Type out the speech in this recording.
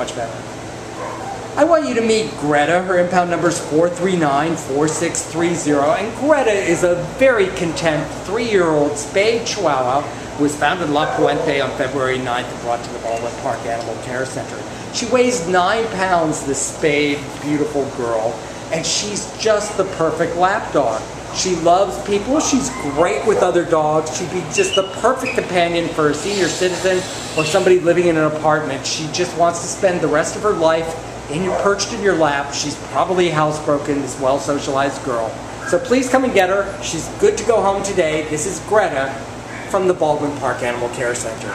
Much better. I want you to meet Greta. Her impound number is 439-4630. And Greta is a very content three-year-old spayed chihuahua who was found in La Puente on February 9th and brought to the Baldwin Park Animal Care Center. She weighs nine pounds, this spayed, beautiful girl, and she's just the perfect lap dog. She loves people. She's great with other dogs. She'd be just the perfect companion for a senior citizen or somebody living in an apartment. She just wants to spend the rest of her life in your, perched in your lap. She's probably housebroken, this well socialized girl. So please come and get her. She's good to go home today. This is Greta from the Baldwin Park Animal Care Center.